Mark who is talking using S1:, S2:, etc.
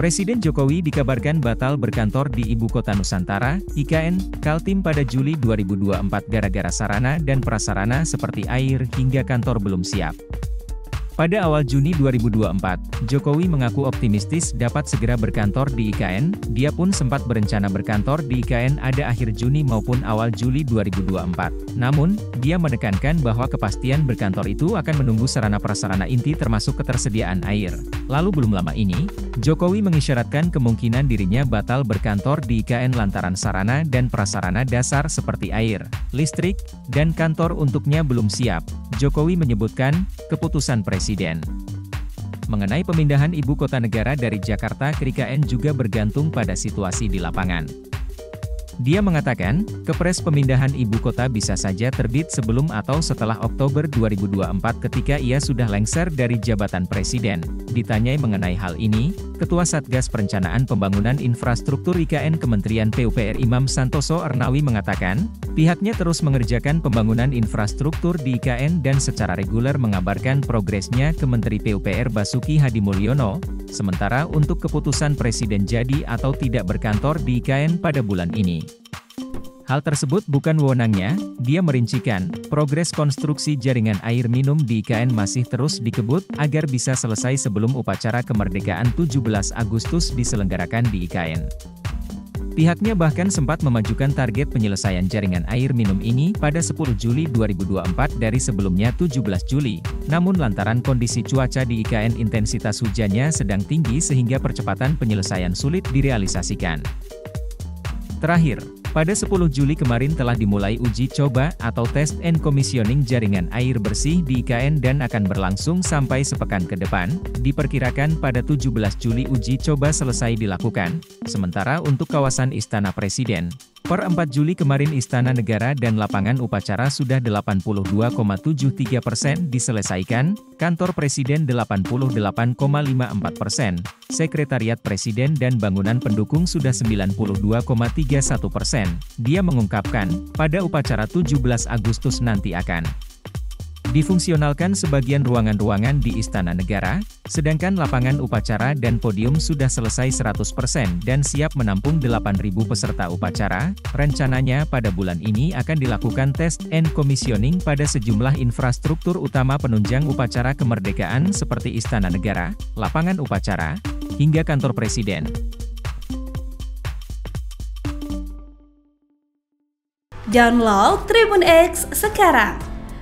S1: Presiden Jokowi dikabarkan batal berkantor di Ibu Kota Nusantara, IKN, Kaltim pada Juli 2024 gara-gara sarana dan prasarana seperti air hingga kantor belum siap. Pada awal Juni 2024, Jokowi mengaku optimistis dapat segera berkantor di IKN, dia pun sempat berencana berkantor di IKN ada akhir Juni maupun awal Juli 2024. Namun, dia menekankan bahwa kepastian berkantor itu akan menunggu sarana prasarana inti termasuk ketersediaan air. Lalu belum lama ini, Jokowi mengisyaratkan kemungkinan dirinya batal berkantor di IKN lantaran sarana dan prasarana dasar seperti air, listrik, dan kantor untuknya belum siap. Jokowi menyebutkan, keputusan Presiden mengenai pemindahan ibu kota negara dari Jakarta ke IKN juga bergantung pada situasi di lapangan. Dia mengatakan, kepres pemindahan ibu kota bisa saja terbit sebelum atau setelah Oktober 2024 ketika ia sudah lengser dari jabatan presiden. Ditanyai mengenai hal ini, Ketua Satgas Perencanaan Pembangunan Infrastruktur IKN Kementerian PUPR Imam Santoso Ernawi mengatakan, pihaknya terus mengerjakan pembangunan infrastruktur di IKN dan secara reguler mengabarkan progresnya ke Menteri PUPR Basuki Hadi Mulyono, sementara untuk keputusan Presiden jadi atau tidak berkantor di IKN pada bulan ini. Hal tersebut bukan wewenangnya, dia merincikan, progres konstruksi jaringan air minum di IKN masih terus dikebut, agar bisa selesai sebelum upacara kemerdekaan 17 Agustus diselenggarakan di IKN. Pihaknya bahkan sempat memajukan target penyelesaian jaringan air minum ini pada 10 Juli 2024 dari sebelumnya 17 Juli. Namun lantaran kondisi cuaca di IKN intensitas hujannya sedang tinggi sehingga percepatan penyelesaian sulit direalisasikan. Terakhir, pada 10 Juli kemarin telah dimulai uji coba atau test and commissioning jaringan air bersih di IKN dan akan berlangsung sampai sepekan ke depan. Diperkirakan pada 17 Juli uji coba selesai dilakukan. Sementara untuk kawasan Istana Presiden, Per 4 Juli kemarin Istana Negara dan lapangan upacara sudah 82,73 persen diselesaikan, kantor Presiden 88,54 persen, Sekretariat Presiden dan bangunan pendukung sudah 92,31 persen. Dia mengungkapkan, pada upacara 17 Agustus nanti akan Difungsionalkan sebagian ruangan-ruangan di Istana Negara, sedangkan lapangan upacara dan podium sudah selesai 100% dan siap menampung 8.000 peserta upacara. Rencananya pada bulan ini akan dilakukan test and commissioning pada sejumlah infrastruktur utama penunjang upacara kemerdekaan seperti Istana Negara, lapangan upacara, hingga kantor presiden.
S2: Download Tribun X sekarang